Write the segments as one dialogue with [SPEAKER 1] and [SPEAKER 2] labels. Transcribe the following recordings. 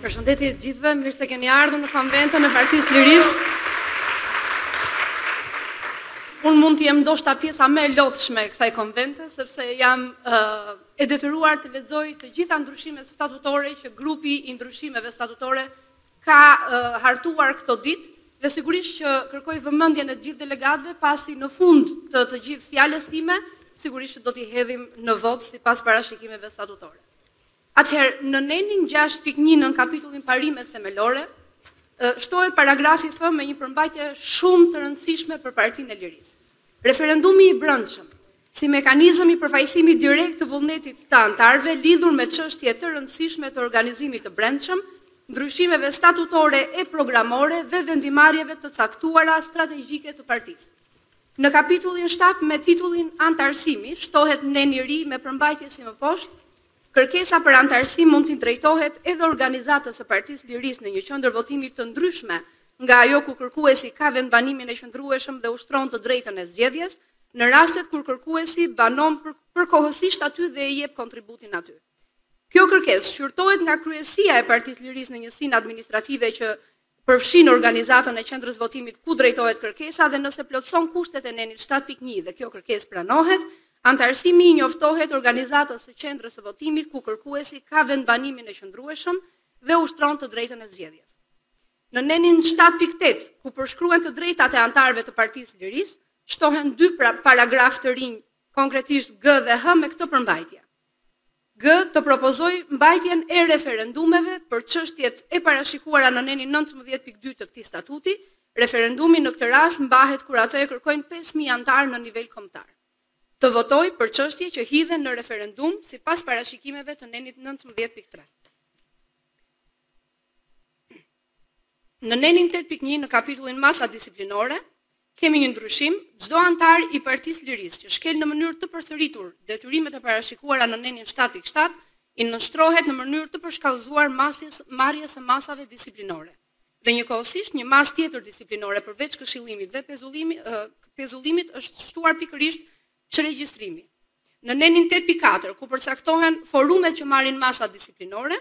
[SPEAKER 1] Përshëndetje të gjithëve, mirë se keni ardhur në konventën e Partisë së Lirisë. Unë mund të jem ndoshta pjesa më e lodhshme e kësaj konvente, sepse jam uh, e detyruar të lexoj të gjitha ndryshimet statutore që grupi i ndryshimeve statutore ka uh, hartuar këto ditë dhe sigurisht që kërkoj vëmendjen e të gjithë delegatëve pasi në fund të të gjithë fjalës time sigurisht që do t'i hedhim në votë sipas parashikimeve statutore. Atëherë, në nenin gjashtë pikë një në kapitullin Parimet themelore, shtohet paragrafi F me një përmbajtje shumë të rëndësishme për Partinë e Lirisë. Referendumi i brendshëm, si mekanizëm i përfaqësimi direkt të vullnetit të anëtarëve lidhur me çështje të rëndësishme të organizimit të brendshëm, ndryshimeve statutore e programore dhe vendimmarrjeve të caktuara strategjike të Partisë. Në kapitullin shtatë me titullin Anëtarësimi, shtohet neni i ri me përmbajtje si më poshtë, Kërkesa për anëtarësim mund t'i drejtohet edhe organizatës së Partisë Lirisë në një qendër votimi të ndryshme nga ajo ku kërkuesi ka vendbanimin e qëndrueshëm dhe ushtron të drejtën e zgjedhjes, në rastet kur kërkuesi banon përkohësisht aty dhe e jep kontributin aty. Kjo kërkesë shqyrtohet nga Kryesia e Partisë Lirisë në njësinë administrative që përfshin organizatën e qendrës së votimit ku drejtohet kërkesa dhe nëse plotëson kushtet e nenit shtatë pikë një dhe kjo kërkesë pranohet, anëtarësimi i njoftohet organizatës së qendrës së votimit ku kërkuesi ka vendbanimin e qëndrueshëm dhe ushtron të drejtën e zgjedhjes. Në nenin shtatë pikë tetë, ku përshkruhen të drejtat e anëtarëve të Partisë Lirisë, shtohen dy paragrafë të rinj, konkretisht G dhe H me këtë përmbajtje. G të propozojë mbajtjen e referendumeve për çështjet e parashikuara në nenin nëntëmbëdhjetë pikë dy të këtij Statuti, referendumi në këtë rast mbahet kur atë e kërkojnë pesë mijë anëtarë në nivel kombëtar. Të votojë për çështje që hidhen në referendum sipas parashikimeve të nenit nëntëmbëdhjetë pikë tre. Në nenin tetë pikë një në kapitullin Masa disiplinore, kemi një ndryshim, çdo anëtar i Partisë Lirisë që shkel në mënyrë të përsëritur detyrimet e parashikuara në nenin shtatë pikë shtatë, i nënshtrohet në mënyrë të përshkallëzuar masjes marrjes së masave disiplinore dhe njëkohësisht një masë tjetër disiplinore përveç këshillimit dhe pezullimi, pezullimit është shtuar pikërisht çregjistrimi. Në nenin tetë pikë katër, ku përcaktohen forumet që marrin masat disiplinore,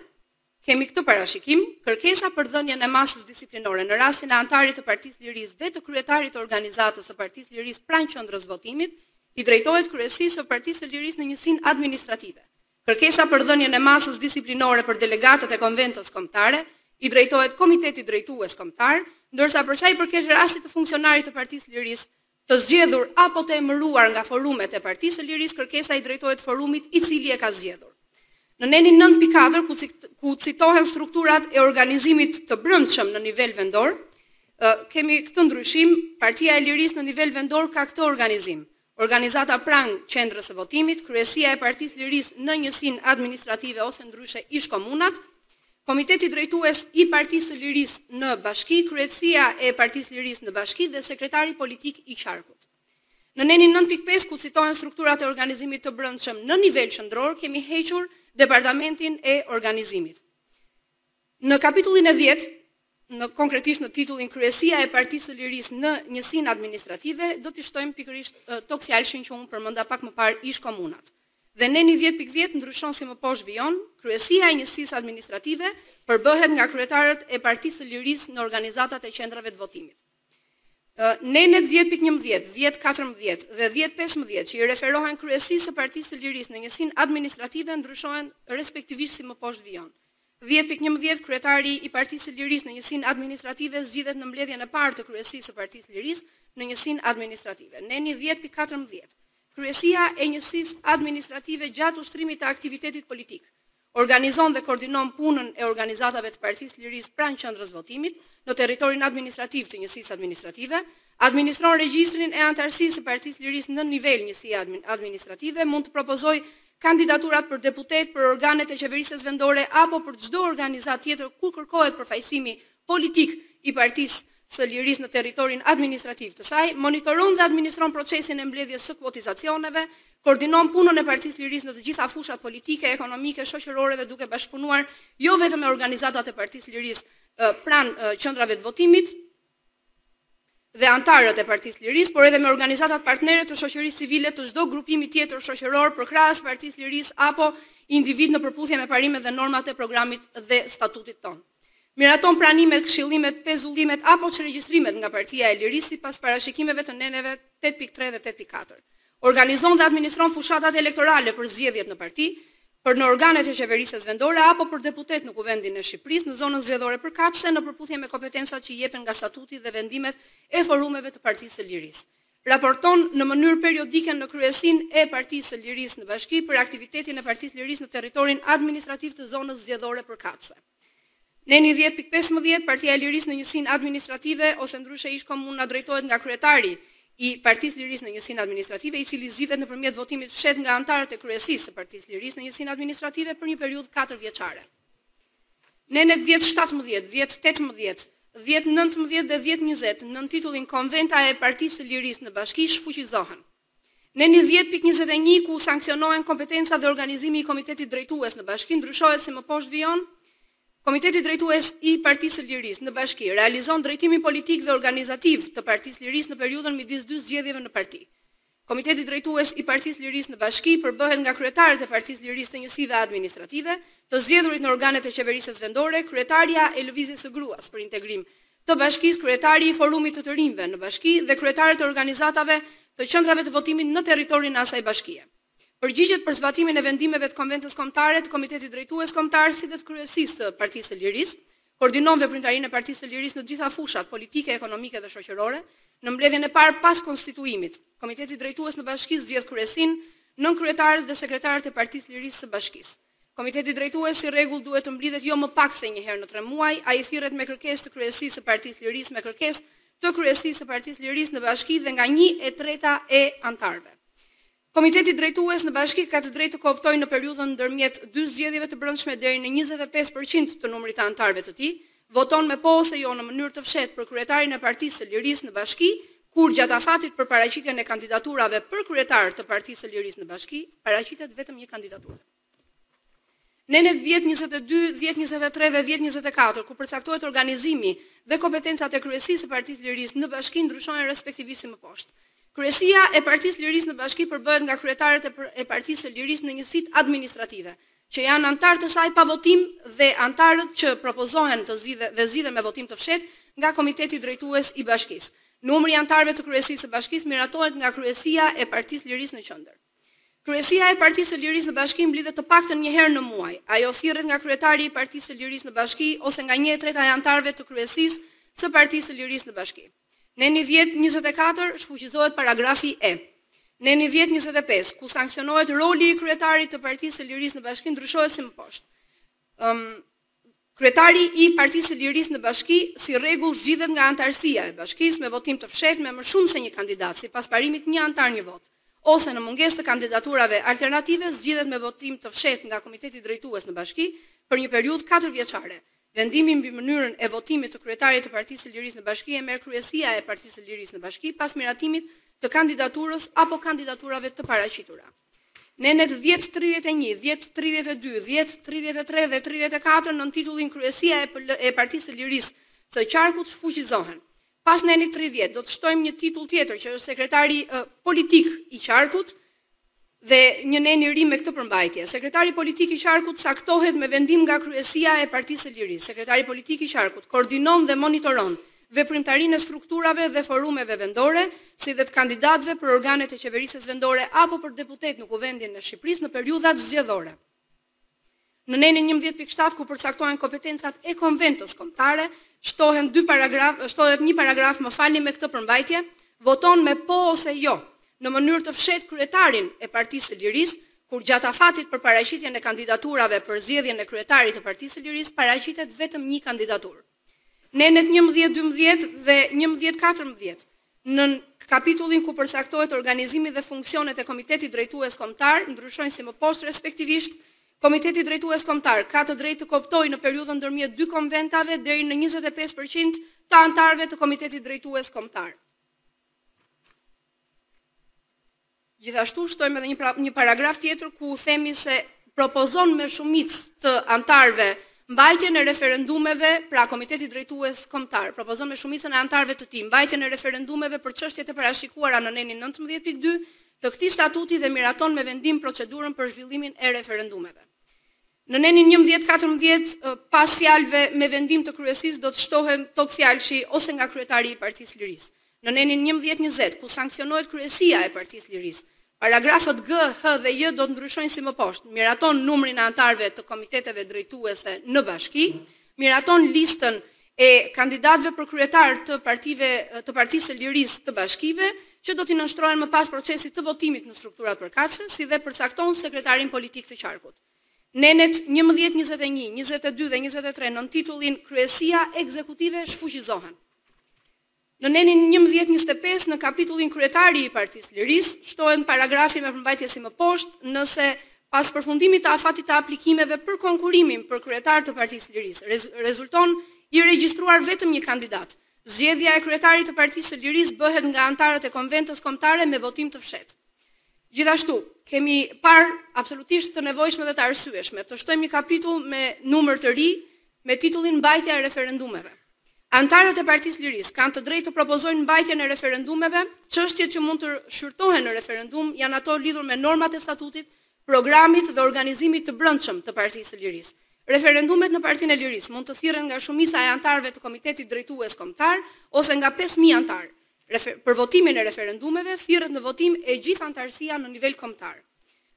[SPEAKER 1] Kemi këtë parashikim, kërkesa për dhënien e masës disiplinore në rastin e anëtarit të Partisë Lirisë dhe të kryetarit të organizatës së Partisë Lirisë pranë qendrës votimit, i drejtohet kryesisë së Partisë së Lirisë në njësinë administrative. Kërkesa për dhënien e masës disiplinore për delegatët e Konventës Kombëtare, i drejtohet Komitetit Drejtues Kombëtar, ndërsa për sa i përket rastit të funksionarit të Partisë Lirisë, të zgjedhur apo të emëruar nga forumet e Partisë së Lirisë kërkesa i drejtohet forumit i cili e ka zgjedhur. Në nenin nëntë pikë katër ku citohen strukturat e organizimit të brendshëm në nivel vendor kemi këtë ndryshim, Partia e Lirisë në nivel vendor ka këtë organizim, Organizata pranë qendrës së votimit, Kryesia e Partisë Lirisë në njësinë administrative ose ndryshe ish-komunat, Komiteti Drejtues i Partisë së Lirisë në Bashki, Kryesia e Partisë Lirisë në Bashki dhe Sekretari Politik i Qarkut. Në nenin nëntë pikë pesë ku citohen strukturat e organizimit të brendshëm në nivel qendror kemi hequr Departamentin e Organizimit. Në kapitullin e dhjetë në konkretisht në titullin Kryesia e Partisë së Lirisë në njësinë administrative, do t'i shtojmë pikërisht togfjalëshin që unë përmenda pak më parë ish-komunat. Dhe neni dhjetë pikë dhjetë ndryshon si më poshtë vijon, Kryesia e njësisë administrative përbëhet nga kryetarët e Partisë së Lirisë në organizatat e qendrave të votimit. Nenet dhjetë pikë njëmbëdhjetë, dhjetë katërmbëdhjetë dhe dhjetë pesëmbëdhjetë që i referohen kryesisë së Partisë së Lirisë në njësinë administrative ndryshohen respektivisht si më poshtë vijon. Dhjetë pikë njëmbëdhjetë, Kryetari i Partisë së Lirisë në njësinë administrative zgjidhet në mbledhjen e parë të kryesisë së Partisë Lirisë në njësinë administrative. Neni dhjetë pikë katërmbëdhjetë, Kryesia e njësisë administrative gjatë ushtrimit të aktivitetit politik Organizon dhe koordinon punën e organizatave të Partisë Lirisë pranë qendrës votimit, në territorin administrativ të njësisë administrative, administron regjistrin e anëtarësisë së Partisë Lirisë në nivel njësie administrative, mund të propozojë kandidaturat për deputetë, për organet e qeverisjes vendore apo për çdo organizatë tjetër kur kërkohet përfaqësimi politik i Partisë së Lirisë në territorin administrativ të saj, monitoron dhe administron procesin e mbledhjes së kuotizacioneve, koordinon punën e Partisë së Lirisë në të gjitha fushat politike, ekonomike, shoqërore dhe duke bashkëpunuar jo vetëm me organizatat e Partisë së Lirisë pranë qendrave të votimit, dhe anëtarët e Partisë Lirisë, por edhe me organizatat partnere të shoqërisë civile të çdo grupimi tjetër shoqëror përkrahës Partisë Lirisë apo individ në përputhje me parimet dhe normat e programit dhe statutit tonë. Miraton pranimet, këshillimet, pezullimet apo çregjistrimet nga Partia e Lirisë sipas parashikimeve të neneve tetë pikë tre dhe tetë pikë katër. Organizon dhe administron fushatat elektorale për zgjedhjet në parti, për në organet e qeverisjes vendore apo për deputetë në Kuvendin e Shqipërisë në zonën zgjedhore përkatëse në përputhje me kompetencat që i jepen nga statuti dhe vendimet e forumeve të Partisë së Lirisë. Raporton në mënyrë periodike në Kryesinë e Partisë së Lirisë në Bashki për aktivitetin e Partisë Lirisë në territorin administrativ të zonës zgjedhore përkatëse. Neni dhjetë pikë pesëmbëdhjetë, Partia e Lirisë në njësinë administrative ose ndryshe ish komuna drejtohet nga kryetari i Partisë Lirisë në njësinë administrative i cili zgjidhet nëpërmjet votimit fsheht nga anëtarët e kryesisë së Partisë Lirisë në njësinë administrative për një periudhë katër vjeçare. Nenet dhjetë shtatëmbëdhjetë, dhjetë tetëmbëdhjetë, dhjetë nëntëmbëdhjetë dhe dhjetë njëzet nën titullin Konventa e Partisë së Lirisë në Bashki shfuqizohen. Neni dhjetë pikë njëzet e një ku sanksionohen kompetencat dhe organizimi i Komitetit Drejtues në Bashki ndryshohet si më poshtë vijon, Komiteti Drejtues i Partisë së Lirisë në Bashki realizon drejtimin politik dhe organizativ të Partisë Lirisë në periudhën midis dy zgjedhjeve në Parti. Komiteti Drejtues i Partisë Lirisë në Bashki përbëhet nga kryetarët e Partisë Lirisë të njësive administrative, të zgjedhurit në organet e qeverisës vendore, kryetarja e Lëvizjes së Gruas për Integrim të bashkisë, kryetari i Forumit të të Rinjve në Bashki dhe kryetarët e organizatave të qendrave të votimit në territorin e asaj bashkie. Përgjigjet për zbatimin e vendimeve të Konventës Kombëtare, të Komitetit Drejtues Kombëtar si dhe të Kryesisë të Partisë së Lirisë, koordinon veprimtarinë e Partisë së Lirisë në të gjitha fushat, politike, ekonomike dhe shoqërore, në mbledhjen e parë pas konstituimit. Komiteti Drejtues në Bashki zgjedh Kryesinë, nënkryetarët dhe sekretarët e Partisë Lirisë së Bashkisë. Komiteti Drejtues si rregull duhet të mblidhet jo më pak se një herë në tre muaj, ai thirret me kërkesë të Kryesisë së Partisë Lirisë me kërkesë të Kryesisë së Partisë Lirisë në Bashki dhe nga një e treta e anëtarëve. Komiteti Drejtues në Bashki ka të drejtë të kooptojë në periudhën ndërmjet dy zgjedhjeve të brendshme deri në njëzet e pesë për qind të numrit të anëtarëve të tij, voton me po ose jo në mënyrë të fshehtë për kryetarin e Partisë së Lirisë në Bashki, kur gjatë afatit për paraqitjen e kandidaturave për kryetar të Partisë së Lirisë në Bashki, paraqitet vetëm një kandidaturë. Nenet dhjetë njëzet e dy, dhjetë njëzet e tre dhe dhjetë njëzet e katër, ku përcaktohet organizimi dhe kompetencat e Kryesisë së Partisë Lirisë në Bashki ndryshohen respektivisht si më poshtë. Kryesia e Partisë Lirisë në Bashki përbëhet nga kryetarët e Partisë së Lirisë në njësitë administrative, që janë anëtarë të saj pa votim dhe anëtarët që propozohen të zgjidhen dhe zgjidhen me votim të fshehtë nga Komiteti Drejtues i Bashkisë. Numri i anëtarëve të Kryesisë së Bashkisë miratohet nga Kryesia e Partisë Lirisë në Qendër. Kryesia e Partisë së Lirisë në Bashki mblidhet të paktën një herë në muaj. Ajo thirret nga kryetari i Partisë së Lirisë në Bashki ose nga një e treta e anëtarëve të Kryesisë së Partisë së Lirisë në Bashki. Neni dhjetë njëzet e katër shfuqizohet paragrafi e. Neni dhjetë njëzet e pesë, ku sanksionohet roli i kryetarit të Partisë së Lirisë në Bashki ndryshohet si më poshtë. Ëm Kryetari i Partisë së Lirisë në Bashki si rregull zgjidhet nga anëtarësia e Bashkisë me votim të fshehtë me më shumë se një kandidat, sipas parimit një anëtar një votë, ose në mungesë të kandidaturave alternative zgjidhet me votim të fshehtë nga Komiteti Drejtues në Bashki për një periudhë katër vjeçare. Vendimi mbi mënyrën e votimit të kryetarit të Partisë së Lirisë në Bashki e merr kryesia e Partisë së Lirisë në Bashki pas miratimit të kandidaturës apo kandidaturave të paraqitura. Nenet dhjetë tridhjetë e një, dhjetë tridhjetë e dy, dhjetë tridhjetë e tre dhe tridhjetë e katër nën titullin Kryesia e PL e Partisë së Lirisë të Qarkut shfuqizohen. Pas nenit tridhjetë do të shtojmë një titull tjetër që është Sekretari Politik i Qarkut dhe një nen i ri me këtë përmbajtje. Sekretari politik i qarkut caktohet me vendim nga kryesia e Partisë së Lirisë. Sekretari politik i qarkut koordinon dhe monitoron veprimtarinë e strukturave dhe forumeve vendore, si dhe të kandidatëve për organet e qeverisjes vendore apo për deputetë në Kuvendin e Shqipërisë në periudhat zgjedhore. Në nenin njëmbëdhjetë pikë shtatë ku përcaktohen kompetencat e Konventës Kombëtare, shtohen dy paragraf, shtohet një paragraf, më falni me këtë përmbajtje, voton me po ose jo, në mënyrë të fshehtë kryetarin e Partisë së Lirisë, kur gjatë afatit për paraqitjen e kandidaturave për zgjedhjen e kryetarit të Partisë së Lirisë paraqitet vetëm një kandidaturë. Nenet njëmbëdhjetë dymbëdhjetë dhe njëmbëdhjetë katërmbëdhjetë, nën kapitullin ku përcaktohet organizimi dhe funksionet e Komitetit Drejtues Kombëtar, ndryshojnë si më poshtë respektivisht, Komiteti Drejtues Kombëtar ka të drejtë të kooptojë në periudhën ndërmjet dy konventave deri në njëzet e pesë për qind të anëtarëve të Komitetit Drejtues Kombëtar. Gjithashtu shtojmë edhe një para-, një paragraf tjetër ku themi se propozon me shumicë të anëtarëve mbajtjen e referendumeve, pra Komiteti Drejtues Kombëtar propozon me shumicën e anëtarëve të tij mbajtjen e referendumeve për çështjet e parashikuara në nenin 19.2 të këtij statuti dhe miraton me vendim procedurën për zhvillimin e referendumeve. Në nenin njëmbëdhjetë katërmbëdhjetë, pas fjalëve me vendim të kryesisë do të shtohen togfjalëshi ose nga kryetari i Partisë Lirisë. Në nenin njëmbëdhjetë njëzet, ku sanksionohet kryesia e Partisë Lirisë, paragrafët g, h dhe j do të ndryshojnë si më poshtë, miraton numrin e anëtarëve të komiteteve drejtuese në bashki, miraton listën e kandidatëve për kryetarë të partive të Partisë së Lirisë të bashkive, që do t'i nënshtrohen më pas procesit të votimit në strukturat përkatëse, si dhe përcakton sekretarin politik të qarkut. Nenet njëmbëdhjetë, njëzet e një, njëzet e dy dhe njëzet e tre nën titullin Kryesia ekzekutive shfuqizohen. Në nenin njëmbëdhjetë, njëzet e pesë në kapitullin Kryetari i Partisë Lirisë shtohen paragrafi me përmbajtje si më poshtë, nëse pas përfundimit të afatit të aplikimeve për konkurimin për kryetar të Partisë Lirisë rezulton i regjistruar vetëm një kandidat, zgjedhja e kryetarit të Partisë së Lirisë bëhet nga anëtarët e Konventës Kombëtare me votim të fshehtë. Gjithashtu, kemi parë absolutisht të nevojshme dhe të arsyeshme të shtojmë një kapitull me numër të ri me titullin Mbajtja e referendumeve. Anëtarët e Partisë Lirisë kanë të drejtë të propozojnë mbajtjen e referendumeve, çështjet që mund të shqyrtohen në referendum janë ato lidhur me normat e statutit, programit dhe organizimit të brendshëm të Partisë së Lirisë. Referendumet në Partinë e Lirisë mund të thirren nga shumica e anëtarëve të Komitetit Drejtues Kombëtar ose nga pesë mijë anëtarë. Për votimin e referendumeve thirret në votim e gjithë anëtarësia në nivel kombëtar.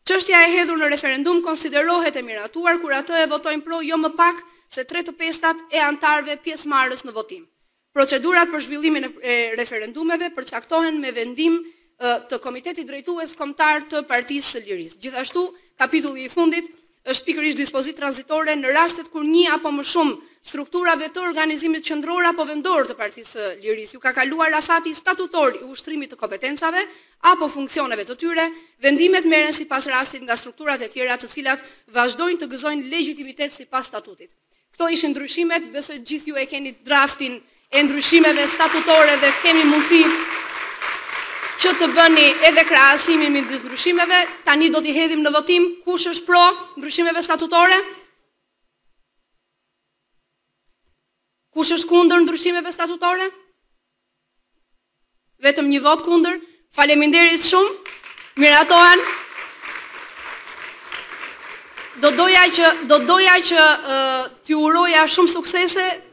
[SPEAKER 1] Çështja e hedhur në referendum konsiderohet e miratuar kur atë e votojnë pro jo më pak se tre të pestat e anëtarëve pjesëmarrës në votim. Procedurat për zhvillimin e referendumeve përcaktohen me vendim të Komitetit Drejtues Kombëtar të Partisë së Lirisë. Gjithashtu, kapitulli i fundit Është pikërisht dispozitë tranzitore në rastet kur një apo më shumë strukturave të organizimit qendror apo vendor të Partisë së Lirisë u ka kaluar afati statutor i ushtrimit të kompetencave apo funksioneve të tyre, vendimet merren sipas rastit nga strukturat e tjera të cilat vazhdojnë të gëzojnë legjitimitet sipas statutit. Këto ishin ndryshimet, besoj gjithë ju e keni draftin e ndryshimeve statutore dhe keni mundësi që të bëni edhe krahasimin midis ndryshimeve. Tani do t'i hedhim në votim kush është pro ndryshimeve statutore? Kush është kundër ndryshimeve statutore? Vetëm një votë kundër. Faleminderit shumë. Miratohen. Do doja që do doja që uh, t'ju uroja shumë suksese